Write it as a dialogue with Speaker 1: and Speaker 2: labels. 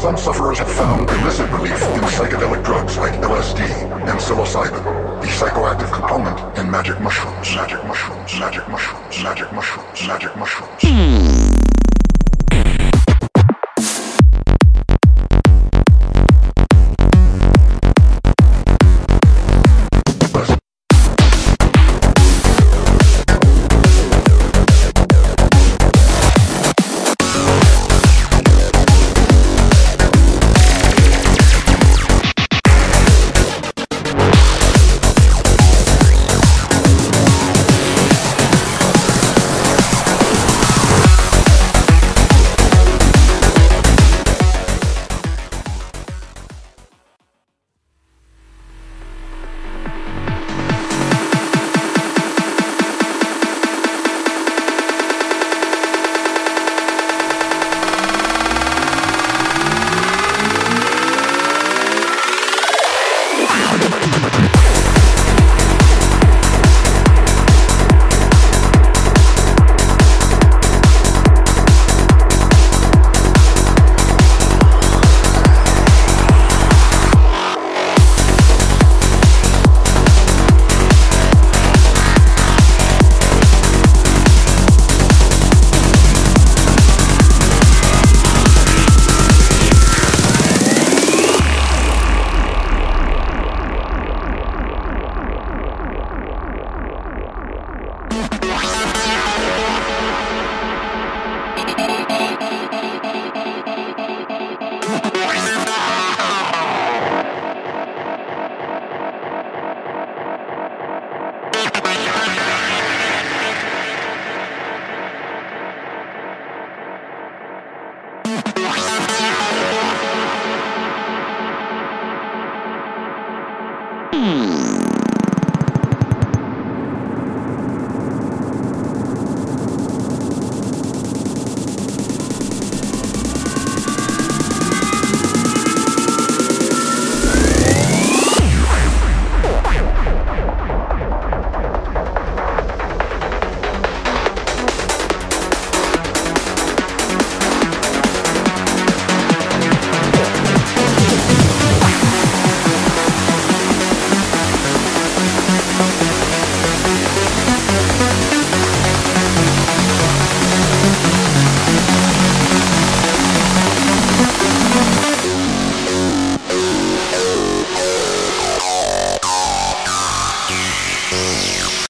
Speaker 1: sufferers have found illicit relief in psychedelic drugs like LSD and psilocybin, the psychoactive component in magic mushrooms, magic mushrooms, magic mushrooms, magic mushrooms, magic mushrooms, magic mushrooms. Hmm.